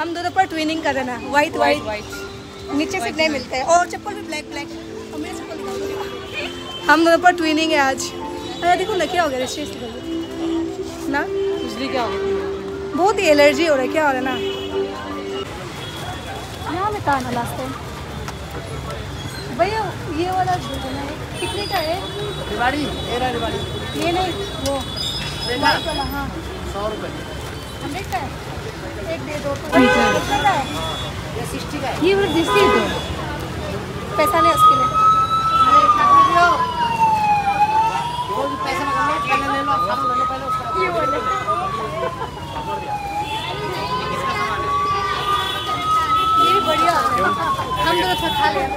हम दोनों पर ट्विनिंग कर रहे हैं वाइट वाइट नीचे से नहीं मिलते हैं। और चप्पल भी ब्लैक ब्लैक और मेरे चप्पल हम दोनों पर ट्विनिंग है आज। अरे देखो ना क्या हो गया रजिस्ट्रेशन ना? बिजली क्या हो गई बहुत ही एलर्जी हो रहा है। क्या हो रहा है ना? यहाँ में कहा ना लास्ट टाइम। भैया ये वाला दे है कितने का है? रिवाड़ी एरा रिवाड़ी। ये नहीं वो। हाँ। सौ रुपये हंड्रेड का है? एक दे दो तो है। है ये सिक्सटी का है। है तो पैसा नहीं उसके लिए। वो भी पैसे लो पहले ले लो आप लो पहले उसके ये वाला। ये भी बढ़िया हम खा लिया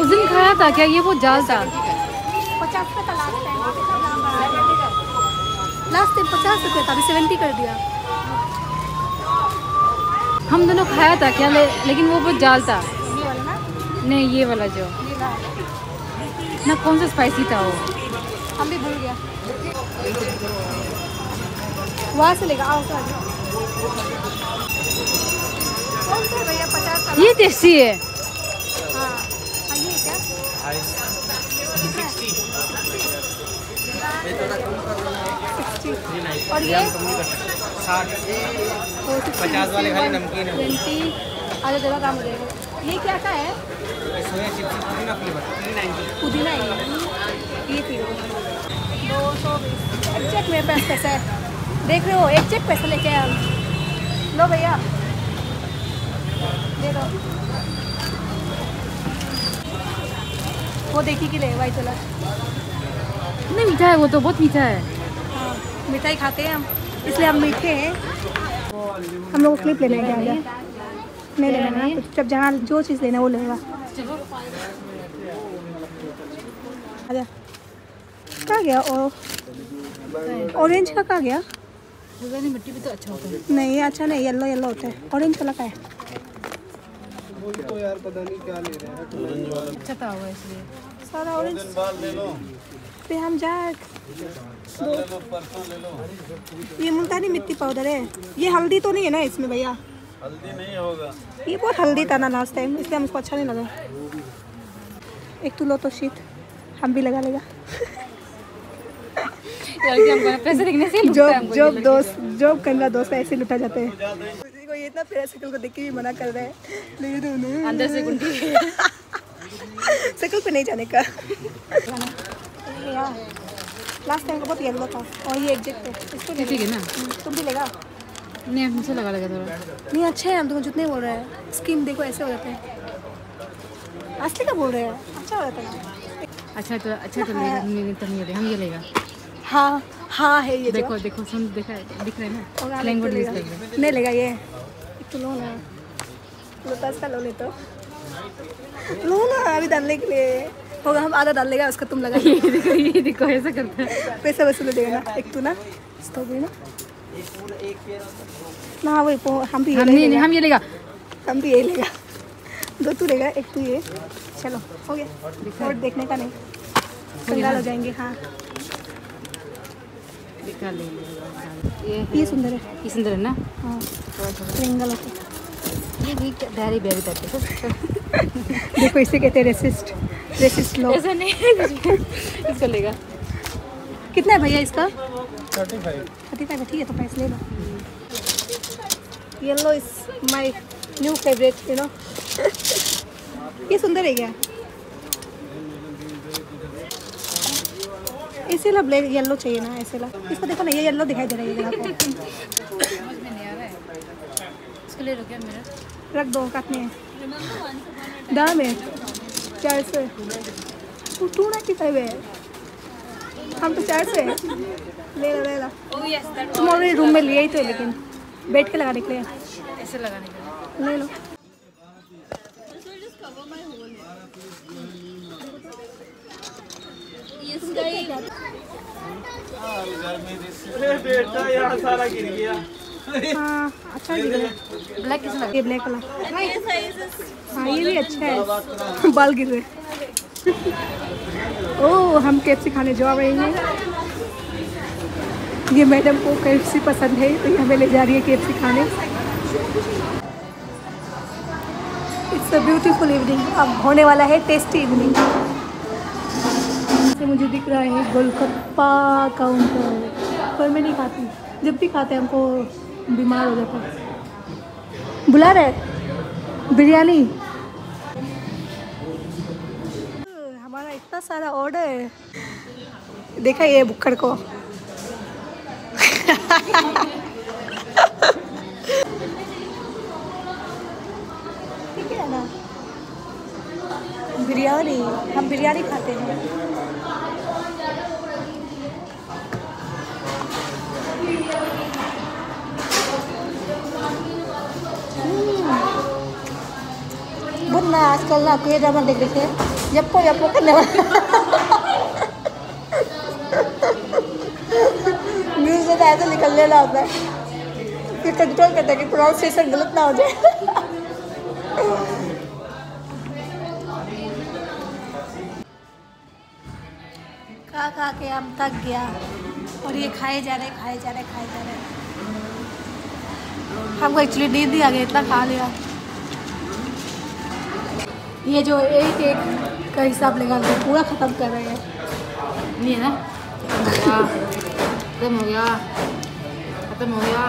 उस दिन खाया था क्या? ये वो जाल था। पचास का लास्ट टाइम लास्ट टाइम पचास रुपये था अभी सेवेंटी कर दिया। हम दोनों खाया था क्या? ले, लेकिन वो बहुत जाल था। ये वाला ना नहीं ये वाला जो। ना कौन सा स्पाइसी था वो? हम भी भूल गया। वहाँ से लेगा आओ भैया पचास ये टेस्टी है। हाँ हाँ, ये क्या? सिक्सटी और ये साठ। पचास वाले खाली नमकीन है आधा जगह काम हो जाएगा। ये क्या का है? सोया चिप्स पुदीना फ्लेवर पुदीना है। ये थी दो सौ बीस। एक चेक मेरे पास पैसा है। देख रहे हो एक चेक पैसा लेके आए हम लो भैया। दे दो। वो देखी कि ले वाइट वाला नहीं मीठा है वो तो बहुत मीठा है। हाँ मिठाई खाते हैं हम इसलिए हम मीठे हैं। हम लोग क्लिप लेने क्या आगे। नहीं लेना है जब जहाँ जो चीज़ लेना है वो लेगा। आजा। कहाँ गया? और ऑरेंज का कहाँ गया? नहीं मिट्टी भी तो अच्छा होता है। नहीं अच्छा नहीं येलो येलो होता है। ऑरेंज कलर का है? अच्छा था वो इसलिए। सारा ऑरेंज पे हम जाए। ये मुल्तानी मिट्टी पाउडर है। ये हल्दी तो नहीं है ना इसमें भैया? हल्दी नहीं होगा। ये बहुत हल्दी था ना लास्ट टाइम इसलिए हमको अच्छा नहीं लगा। एक तो लो तो शीत। हम भी लगा लेगा। यार कि हमको ना पैसे देखने से ही लुटता है जॉब जॉब दोस्त जॉब करना दोस्त ऐसे लुटा जाते हैं ये इतना प्यारा शक्ल को देख के भी मना कर रहे हैं। नहीं दो लग- अंदर से गुंडी। शक्ल पे नहीं जाने का। लास्ट टाइम का बहुत येलो था। और ये एग्जैक्ट है। इसको ले ठीक है ना? हम्म, तुम भी लेगा। नहीं मुझे लगा लगा थोड़ा। नहीं अच्छे हैं हम तुम जितने बोल रहे हैं। स्किन देखो ऐसे हो जाते हैं। असली का बोल रहे हैं। अच्छा हो जाता है। अच्छा तो अच्छा तो लेगा नहीं नहीं तो नहीं लेगा हम ये लेगा। हाँ हाँ है ये देखो देखो सुन देखा दिख रहा है ना? लैंग्वेज तो यूज़ लेगा। कर रहे हैं। नहीं लेगा ये। तो लो ना लो का लो ले तो लो ना अभी डालने के लिए। होगा हम आधा डाल लेगा उसका तुम लगा ये देखो ये देखो ऐसा करता है। पैसा वसूल देगा ना। एक तू ना स्ट्रॉबेरी ना। ना वही हम भी हम नहीं हम ये लेगा। हम भी यही लेगा। दो तू लेगा एक तू ये। चलो हो गया। और देखने का नहीं। कंगाल हो जाएँगे हाँ। दिखा ले ये ये सुंदर है। ये सुंदर है ना? हाँ ट्रिंगल ये भी बैरी बैरी टाइप देखो इसे कहते हैं रेसिस्ट रेसिस्ट लोग। ऐसा नहीं इसको लेगा। कितना है भैया इसका? थर्टी फाइव थर्टी फाइव ठीक है तो पैसे ले लो। Yellow is my new favourite you know ये सुंदर है क्या? इसे ला ब्लैक येलो चाहिए ना ऐसे ला। इसको देखो ना ये येलो दिखाई दे रहा है है इसको ले लो क्या मेरा रख दो काटने दाम है चार सौ टू टू नाइन्टी फाइव है हम तो चार सौ है। ले लो ले लो। तुम ऑलरेडी रूम में लिया ही थे लेकिन बैठ के लगाने के लिए। ऐसे लगाने के लिए। ले लो। अरे हाँ अच्छा है हाँ ये भी अच्छा है। बाल गिर रहे ओ, हम केपसी खाने जा रहे हैं। ये मैडम को के पसंद है तो ये हमें ले जा रही है के खाने। इट्स अ ब्यूटीफुल इवनिंग अब होने वाला है टेस्टी इवनिंग से मुझे दिख रहा है गोलगप्पा काउंटर पर मैं नहीं खाती। जब भी खाते हैं, हमको बीमार हो जाता है। बुला रहे बिरयानी? हमारा इतना सारा ऑर्डर है। देखा ये बुक्कड़ को? बिरयानी। हम बिरयानी खाते हैं। ना आजकल ना कोई ड्रामा देख थे यप्पो यप्पो करने वाला। न्यूज़ में ऐसे निकलने ना होता है फिर कंट्रोल करता है कि प्रोनाउंसिएशन गलत ना हो जाए। खा खा के हम थक गया। और ये खाए जा रहे, खाए जा रहे, खाए जा रहे। हमको एक्चुअली नींद ही आ गई, इतना खा लिया। ये जो एक एक का हिसाब लगा के पूरा ख़त्म कर रहे हैं। नहीं है ना? खत्म हो गया। खत्म हो गया।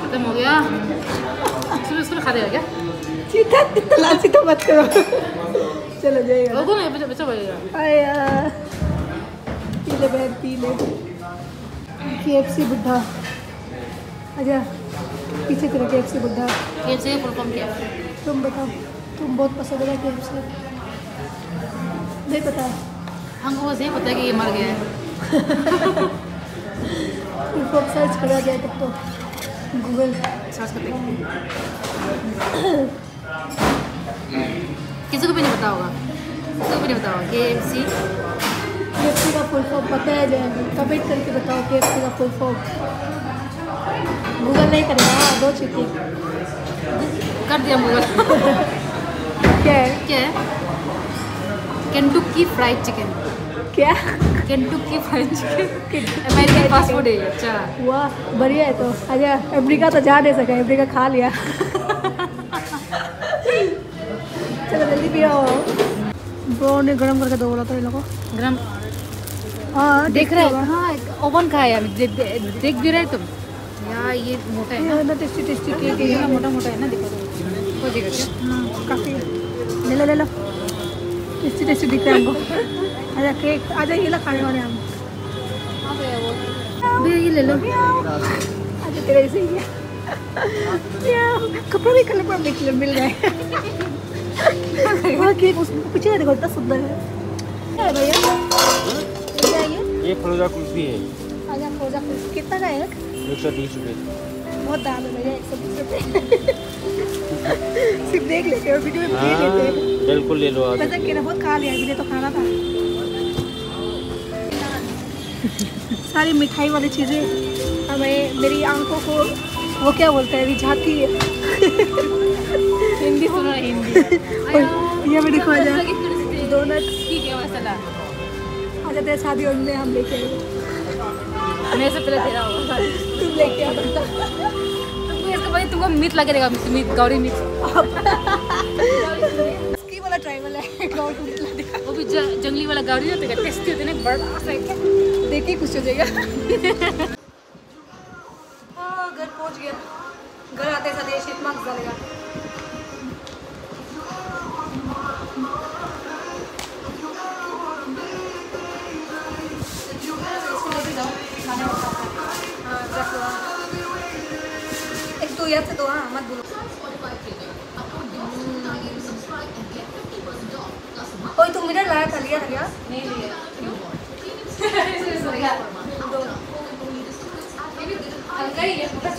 खत्म हो गया। सुबह सुबह खा देगा क्या? सीधा इतना सीधा मत करो। चलो जाइए। वो कौन है? बच्चा बच्चा बोलेगा आया पी ले बहन पी ले के एफ़ सी बुढ़ा आजा पीछे तेरा के एफ़ सी बुढ़ा ये से फुल फॉर्म क्या? तुम बताओ। तुम बहुत पसंद है के नहीं पता। हमको बस ये पता है कि ये मर गया है। फॉर्म सर्च करा गया तब तो। गूगल सर्च करते हैं। किसी को भी नहीं पता होगा। किसी को भी नहीं पता होगा। के एफ़ सी के एफ़ सी का फुल फॉर्म पता है जाए कमेंट करके बताओ के एफ़ सी का फुल फॉर्म गूगल नहीं करेगा। हाँ, दो चुकी कर दिया गूगल क्या है? क्या है? फ्राइड चिकन क्या? Fried chicken American fast food है अच्छा। वाह बढ़िया है तो। आजा अमेरिका तो जा नहीं सका अमेरिका खा लिया। चलो जल्दी पियो ब्रो ने गरम करके दो बोला था इन लोगों को। गरम? हाँ देख रहा है? हाँ ओवन का है। देख भी रहे तुम? यार ये मोटा है ना? टेस्टी टेस्टी केक है। ना मोटा मोटा है ना देखो तो काफ़ी। ले लो ले लो। टेस्टी टेस्टी दिख रहा है हमको। आजा केक। आजा ये ला खाने वाले हम भैया ये ले लो। आजा तेरे ऐसे ही कपड़ा भी कलर पर देख ले मिल गए हाँ केक उसमें पीछे देखो इतना सुंदर है। भैया। ये फलूदा कुल्फी है। आजा खोजा कुल्फी। कितना का है? एक? सौ तीस रुपये बहुत दाम है भैया एक सौ बीस रुपये सिर्फ़ देख लेते हो वीडियो में देख हाँ लेते हैं। बिल्कुल ले लो आप। पता क्या बहुत खा लिया अभी तो खाना था। सारी मिठाई वाली चीज़ें हमें मेरी आँखों को वो क्या बोलते हैं रिझाती है। हिंदी सुनो हिंदी। और ये भी देखो आजा डोनट ठीक है मसाला? आजा तेरे शादी में हम लेके आए मेरे से पहले तेरा होगा। तुम लेके आ तुमको मीत लगे देगा मीट गौरी मीट स्की वाला ट्राइबल है गौरी वो भी जंगली वाला गौरी होता है टेस्टी होते ना बड़ा सा है। खुश हो जाएगा। तो याद से दो हाँ मत बोलो। कोई तुम मिरर लाया था लिया था क्या? नहीं लिया। हल्का ही है पता है।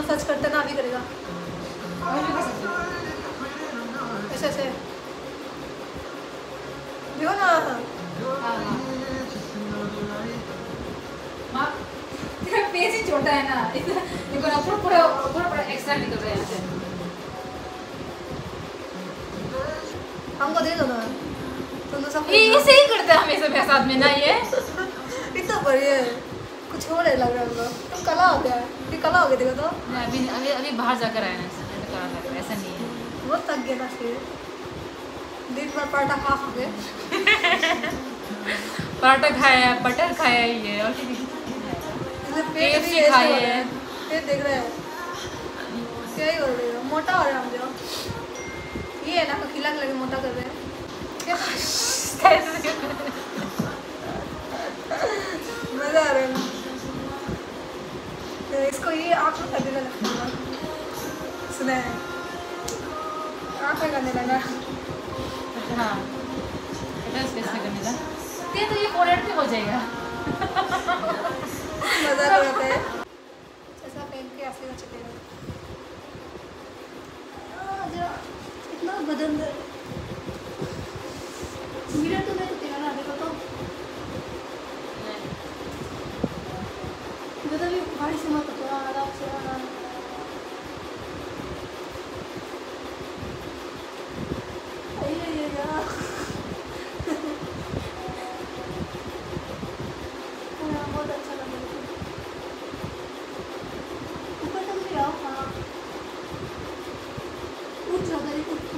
इसको लॉस से मसाज करते ना अभी करेगा। ऐसे ऐसे। देखो ना। हाँ। हाँ तेरा छोटा है ना। देखो ना पूरा पूरा पूरा पूरा एक्स्ट्रा निकल रहा है यहाँ से। हमको दे दो ना। तुम तो सब ये ऐसे ही करता है हमेशा मेरे साथ में ना ये। इतना बढ़िया है। कुछ हो रहा लग रहा है तुम कला हो। गया ये कला हो गया देखो तो। मैं अभी अभी अभी बाहर जाकर आया रहा है, ऐसा नहीं है। बहुत थक गया था फिर। दिन भर पराठा खा खा के। पराठा खाया है बटर खाया है ये और पेट भी खाई हो। पेट देख रहे हैं? क्या ही हो रहा है? मोटा हो रहा है जो ये है ना खिला खिला के मोटा कर रहे हैं। मज़ा आ रहा है तो इसको ये आँख में कर देना लगता सुना है। आँख में करने लगा? हाँ। स्पेस में करने का तो ये फोरेड पे हो जाएगा। मज़ा आ रहा है। ऐसा पहन के असली में चलेगा आ, इतना बदन मिरर तो नहीं दिखेगा ना देखो तो। ज़्यादा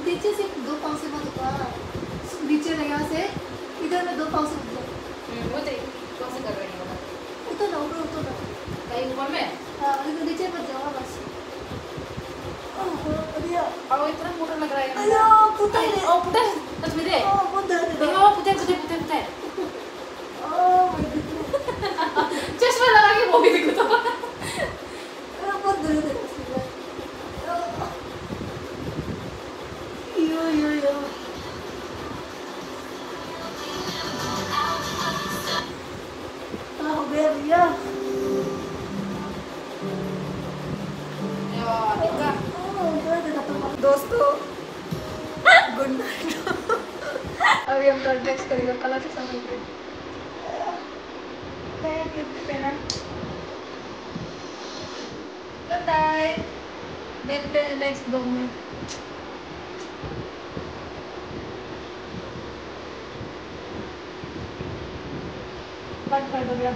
नीचे से दो पाँव से मत उतार नीचे यहाँ से इधर में दो पाँव से उतर वो तो कौन से कर रहे हैं उतर ना ऊपर उतर ना कहीं ऊपर में हाँ अभी नीचे मत जाओ हाँ, बस ओह, बढ़िया और इतना मोटा लग रहा है अयो पुताई रे ओ पुटे सच में दे ओह बहुत दर्द है देखो पुटे पुटे पुटे पुटे ओह माय गॉड चश्मा अभी हम कल ड्रेस करेंगे कलर से समझ गए। मैं गिफ्ट पहना गुड नाइट मिलते हैं नेक्स्ट ब्लॉग में। बंद कर दो मेरा